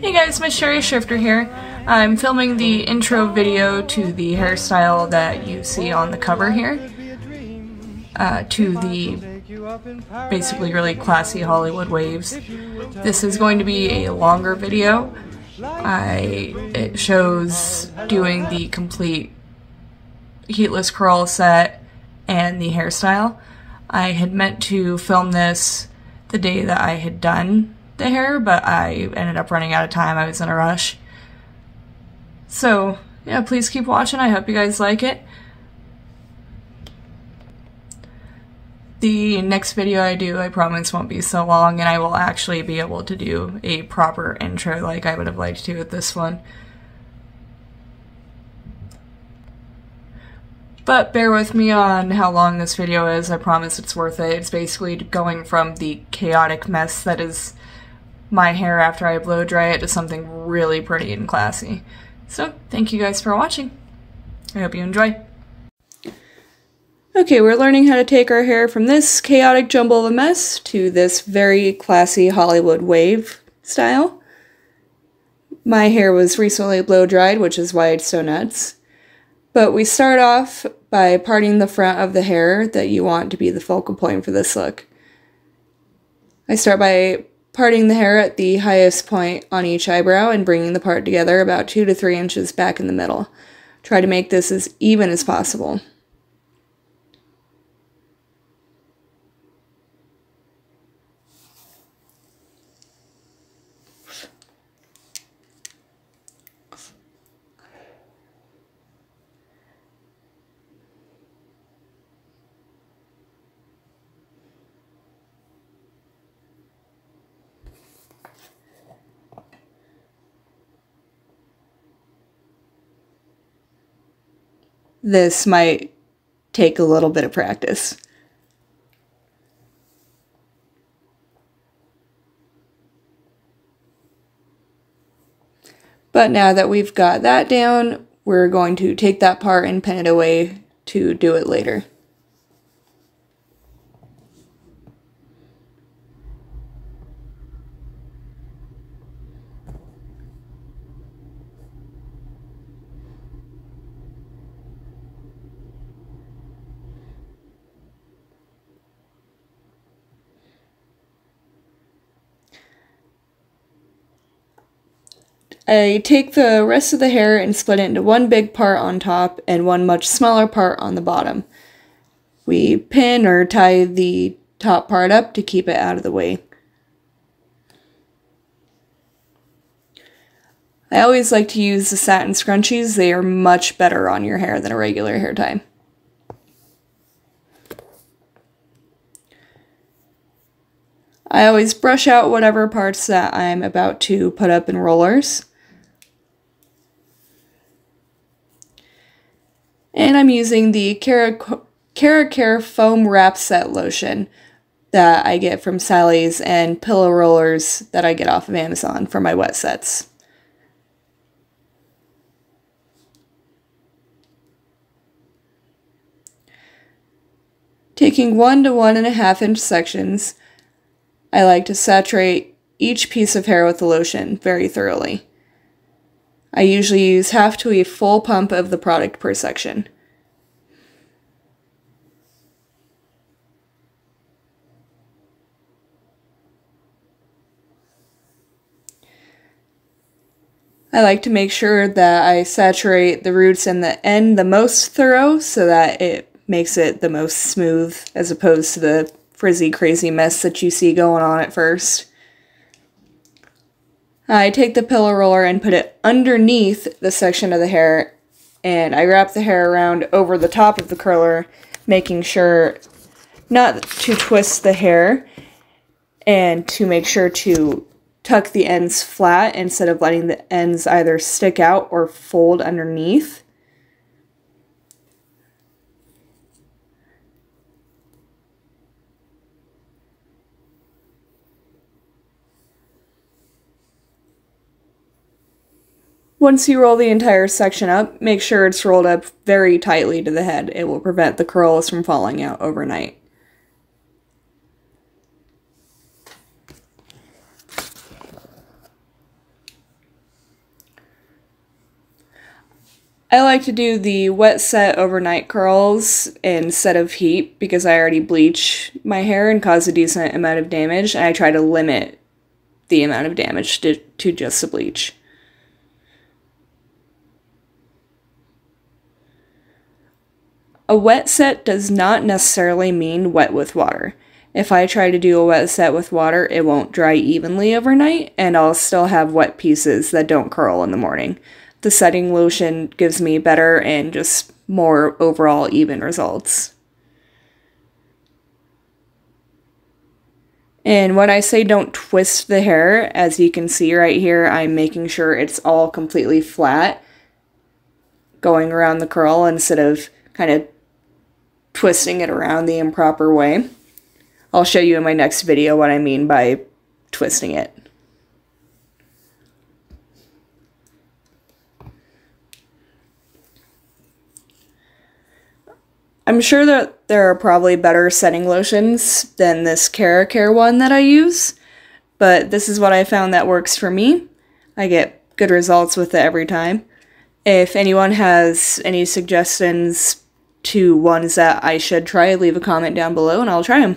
Hey guys, Miss Sherri Shifter here. I'm filming the intro video to the hairstyle that you see on the cover here. Uh, to the basically really classy Hollywood waves. This is going to be a longer video. I it shows doing the complete heatless curl set and the hairstyle. I had meant to film this the day that I had done the hair, but I ended up running out of time. I was in a rush. So, yeah, please keep watching. I hope you guys like it. The next video I do, I promise, won't be so long, and I will actually be able to do a proper intro like I would have liked to with this one. But bear with me on how long this video is, I promise it's worth it. It's basically going from the chaotic mess that is my hair after I blow dry it to something really pretty and classy. So, thank you guys for watching. I hope you enjoy. Okay, we're learning how to take our hair from this chaotic jumble of a mess to this very classy Hollywood wave style. My hair was recently blow dried, which is why it's so nuts. But we start off by parting the front of the hair that you want to be the focal point for this look. I start by parting the hair at the highest point on each eyebrow and bringing the part together about 2 to 3 inches back in the middle. Try to make this as even as possible. This might take a little bit of practice. But now that we've got that down, we're going to take that part and pin it away to do it later. I take the rest of the hair and split it into one big part on top and one much smaller part on the bottom. We pin or tie the top part up to keep it out of the way. I always like to use the satin scrunchies. They are much better on your hair than a regular hair tie. I always brush out whatever parts that I'm about to put up in rollers. And I'm using the Care Foam Wrap Set Lotion that I get from Sally's and pillow rollers that I get off of Amazon for my wet sets. Taking one to one and a half inch sections, I like to saturate each piece of hair with the lotion very thoroughly. I usually use half to a full pump of the product per section. I like to make sure that I saturate the roots and the end the most thorough so that it makes it the most smooth as opposed to the frizzy crazy mess that you see going on at first. I take the pillow roller and put it underneath the section of the hair and I wrap the hair around over the top of the curler, making sure not to twist the hair and to make sure to tuck the ends flat instead of letting the ends either stick out or fold underneath. Once you roll the entire section up, make sure it's rolled up very tightly to the head. It will prevent the curls from falling out overnight. I like to do the wet set overnight curls instead of heat because I already bleach my hair and cause a decent amount of damage, and I try to limit the amount of damage to, to just the bleach. A wet set does not necessarily mean wet with water. If I try to do a wet set with water, it won't dry evenly overnight, and I'll still have wet pieces that don't curl in the morning the setting lotion gives me better and just more overall even results. And when I say don't twist the hair, as you can see right here, I'm making sure it's all completely flat going around the curl instead of kind of twisting it around the improper way. I'll show you in my next video what I mean by twisting it. I'm sure that there are probably better setting lotions than this Care one that I use, but this is what I found that works for me. I get good results with it every time. If anyone has any suggestions to ones that I should try, leave a comment down below and I'll try them.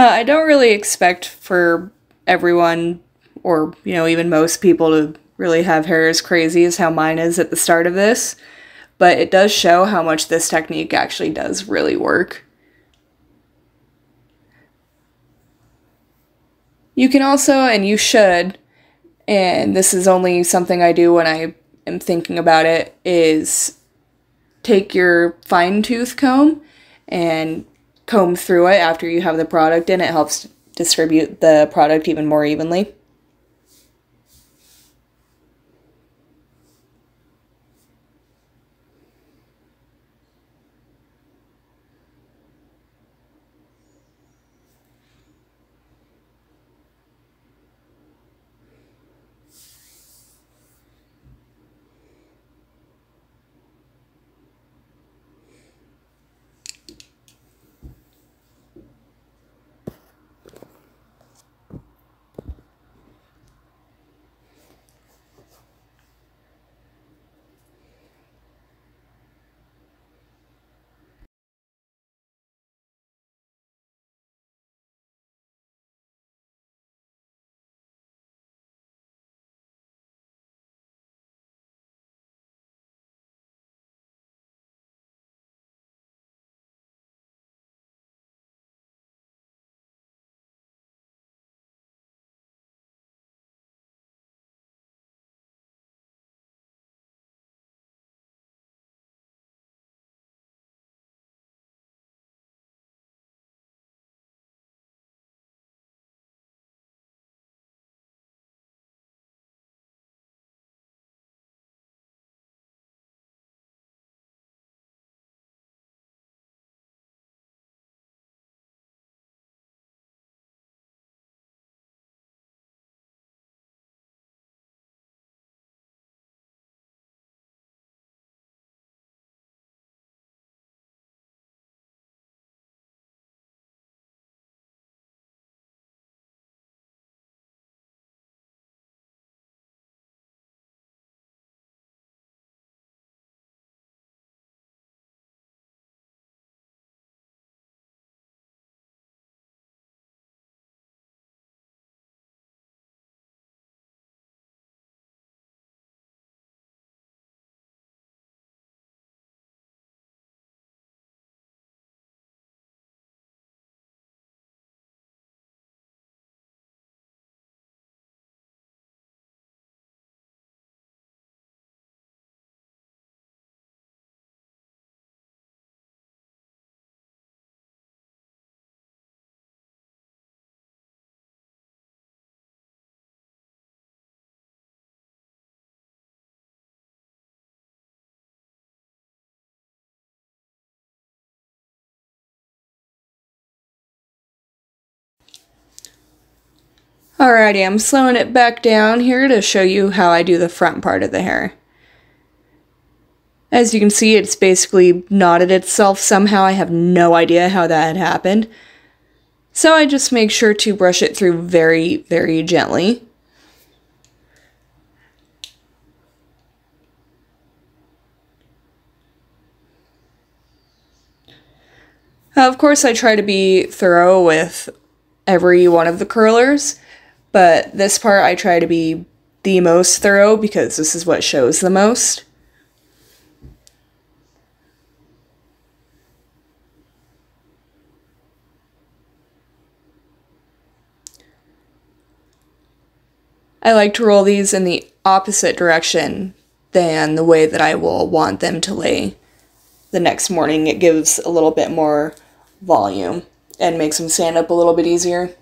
Uh, I don't really expect for everyone, or, you know, even most people to really have hair as crazy as how mine is at the start of this, but it does show how much this technique actually does really work. You can also, and you should, and this is only something I do when I am thinking about it, is take your fine tooth comb and comb through it after you have the product in. It helps distribute the product even more evenly. Alrighty, I'm slowing it back down here to show you how I do the front part of the hair. As you can see, it's basically knotted itself somehow. I have no idea how that had happened. So I just make sure to brush it through very, very gently. Of course, I try to be thorough with every one of the curlers, but this part I try to be the most thorough because this is what shows the most. I like to roll these in the opposite direction than the way that I will want them to lay the next morning. It gives a little bit more volume and makes them stand up a little bit easier.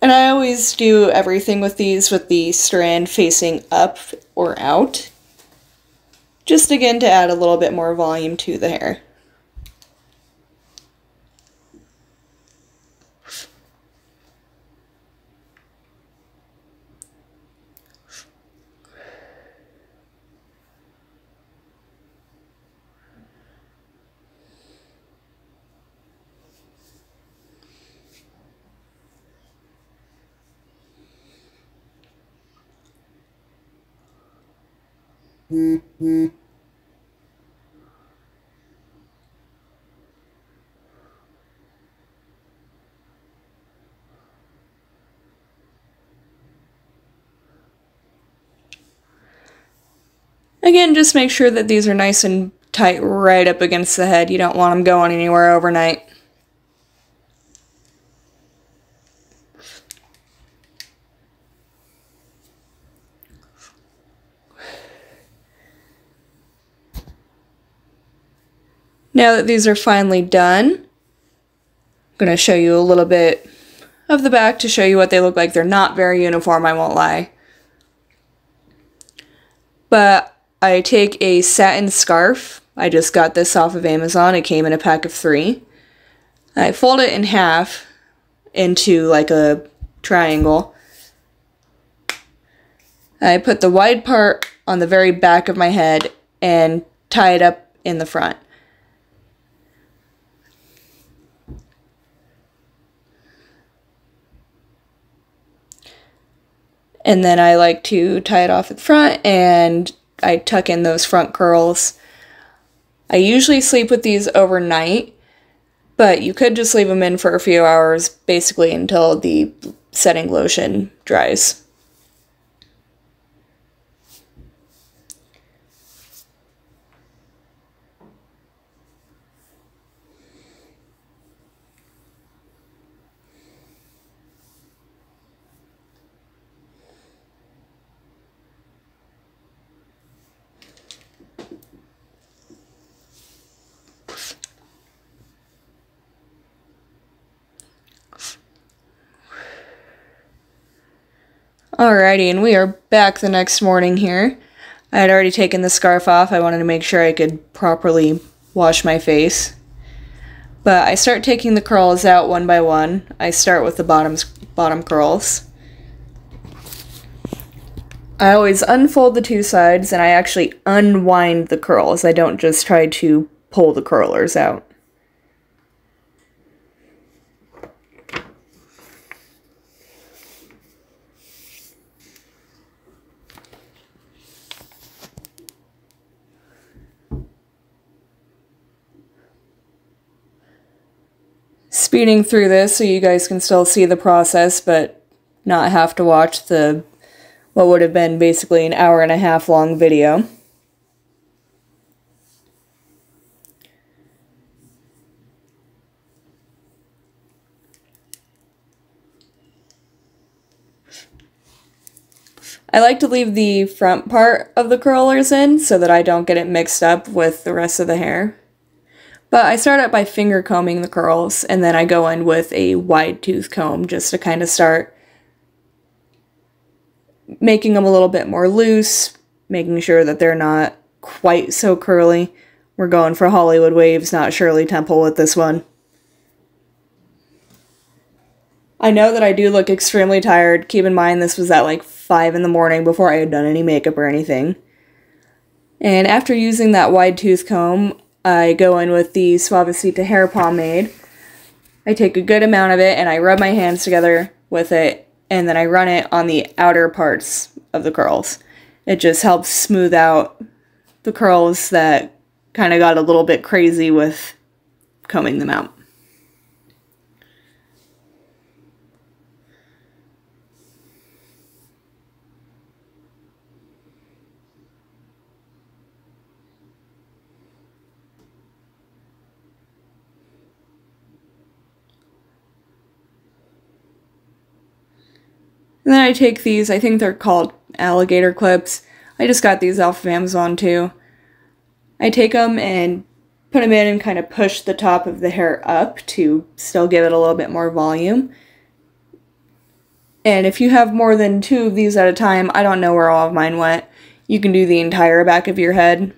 And I always do everything with these with the strand facing up or out. Just again to add a little bit more volume to the hair. Again, just make sure that these are nice and tight right up against the head. You don't want them going anywhere overnight. Now that these are finally done, I'm going to show you a little bit of the back to show you what they look like. They're not very uniform, I won't lie. But I take a satin scarf. I just got this off of Amazon. It came in a pack of three. I fold it in half into like a triangle. I put the wide part on the very back of my head and tie it up in the front. And then I like to tie it off at the front and I tuck in those front curls. I usually sleep with these overnight, but you could just leave them in for a few hours, basically until the setting lotion dries. Alrighty, and we are back the next morning here. I had already taken the scarf off. I wanted to make sure I could properly wash my face. But I start taking the curls out one by one. I start with the bottoms, bottom curls. I always unfold the two sides and I actually unwind the curls. I don't just try to pull the curlers out. Speeding through this so you guys can still see the process, but not have to watch the what would have been basically an hour and a half long video. I like to leave the front part of the curlers in so that I don't get it mixed up with the rest of the hair. But I start out by finger combing the curls, and then I go in with a wide tooth comb just to kind of start making them a little bit more loose, making sure that they're not quite so curly, We're going for Hollywood Waves, not Shirley Temple with this one. I know that I do look extremely tired. Keep in mind this was at like 5 in the morning before I had done any makeup or anything. And after using that wide tooth comb, I go in with the Suavecita hair pomade. I take a good amount of it and I rub my hands together with it and then I run it on the outer parts of the curls. It just helps smooth out the curls that kind of got a little bit crazy with combing them out. And then I take these, I think they're called alligator clips. I just got these off of Amazon too. I take them and put them in and kind of push the top of the hair up to still give it a little bit more volume. And if you have more than two of these at a time, I don't know where all of mine went. You can do the entire back of your head.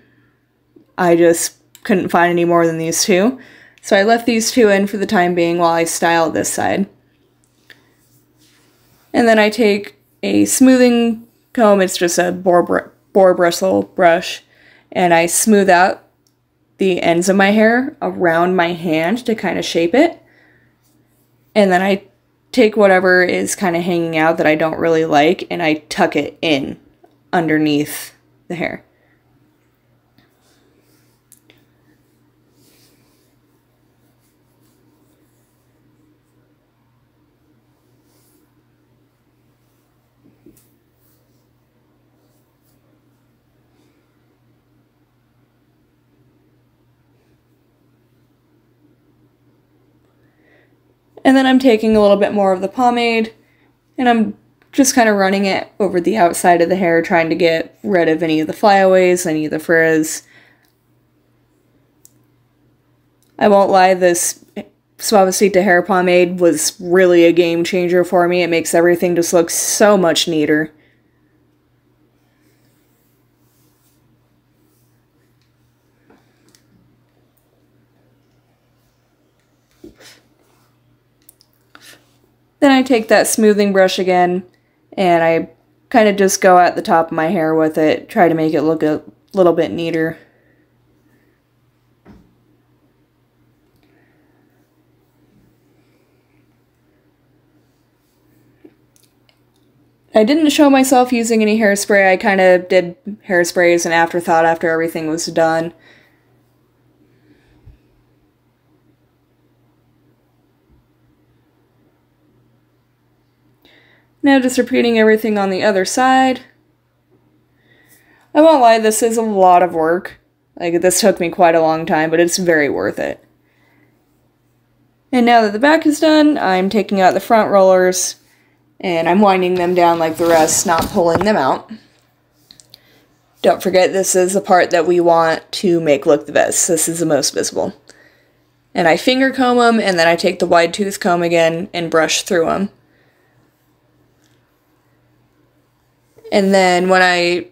I just couldn't find any more than these two. So I left these two in for the time being while I style this side. And then I take a smoothing comb, it's just a boar, br boar bristle brush, and I smooth out the ends of my hair around my hand to kind of shape it. And then I take whatever is kind of hanging out that I don't really like and I tuck it in underneath the hair. And then I'm taking a little bit more of the pomade and I'm just kind of running it over the outside of the hair, trying to get rid of any of the flyaways, any of the frizz. I won't lie, this Suavecita hair pomade was really a game changer for me. It makes everything just look so much neater. Then I take that smoothing brush again and I kind of just go at the top of my hair with it, try to make it look a little bit neater. I didn't show myself using any hairspray. I kind of did hairspray as an afterthought after everything was done. Now just repeating everything on the other side. I won't lie, this is a lot of work. Like, this took me quite a long time, but it's very worth it. And now that the back is done, I'm taking out the front rollers, and I'm winding them down like the rest, not pulling them out. Don't forget, this is the part that we want to make look the best. This is the most visible. And I finger comb them, and then I take the wide tooth comb again and brush through them. And then when I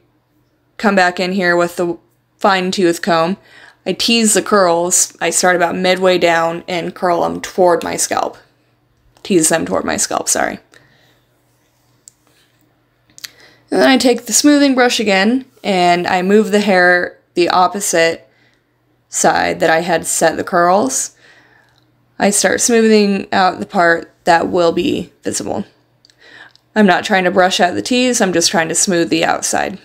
come back in here with the fine tooth comb, I tease the curls. I start about midway down and curl them toward my scalp. Tease them toward my scalp, sorry. And then I take the smoothing brush again and I move the hair the opposite side that I had set the curls. I start smoothing out the part that will be visible. I'm not trying to brush out the tease, I'm just trying to smooth the outside.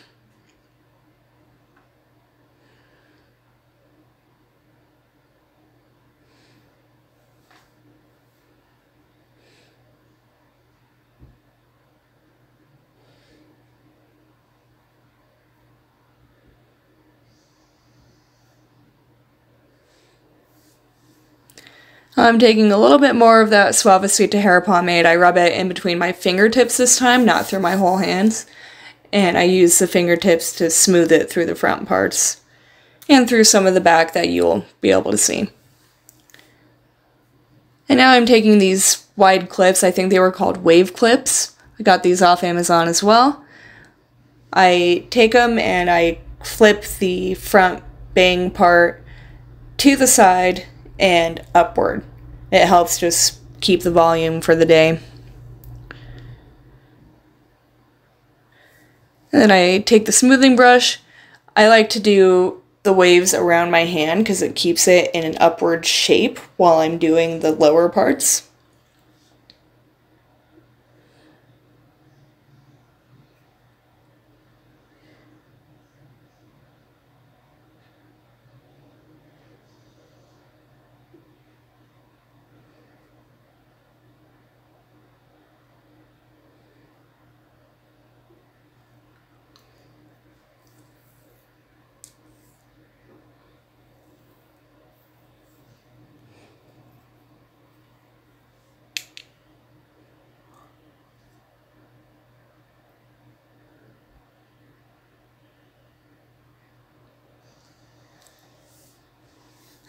I'm taking a little bit more of that Suavecita hair pomade. I rub it in between my fingertips this time, not through my whole hands. And I use the fingertips to smooth it through the front parts and through some of the back that you'll be able to see. And now I'm taking these wide clips. I think they were called wave clips. I got these off Amazon as well. I take them and I flip the front bang part to the side and upward. It helps just keep the volume for the day. And then I take the smoothing brush. I like to do the waves around my hand because it keeps it in an upward shape while I'm doing the lower parts.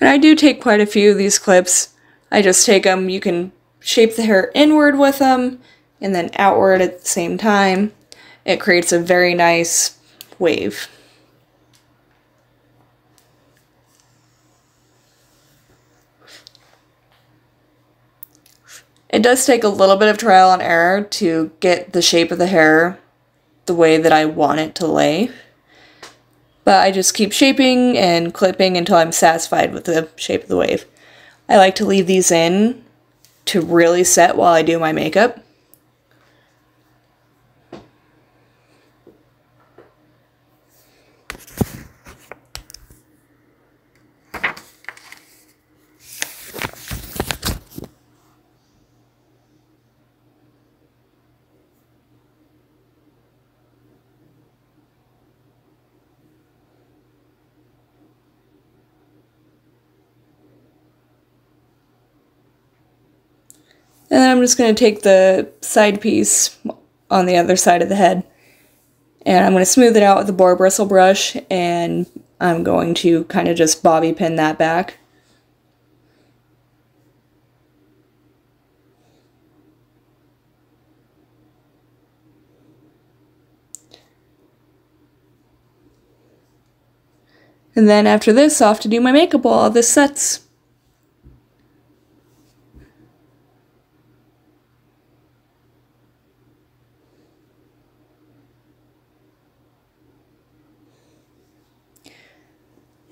And I do take quite a few of these clips. I just take them, you can shape the hair inward with them and then outward at the same time. It creates a very nice wave. It does take a little bit of trial and error to get the shape of the hair the way that I want it to lay. But I just keep shaping and clipping until I'm satisfied with the shape of the wave. I like to leave these in to really set while I do my makeup. And then I'm just going to take the side piece on the other side of the head and I'm going to smooth it out with a boar bristle brush and I'm going to kind of just bobby pin that back. And then after this, off to do my makeup while all this sets.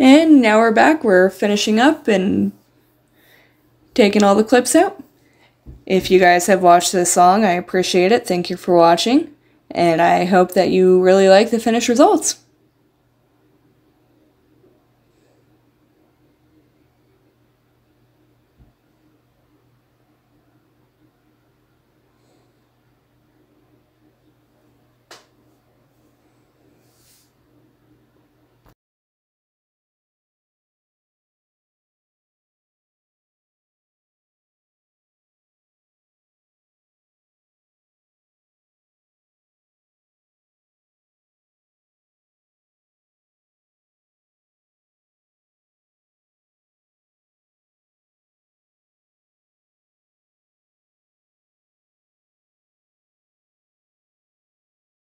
And now we're back. We're finishing up and taking all the clips out. If you guys have watched this song, I appreciate it. Thank you for watching. And I hope that you really like the finished results.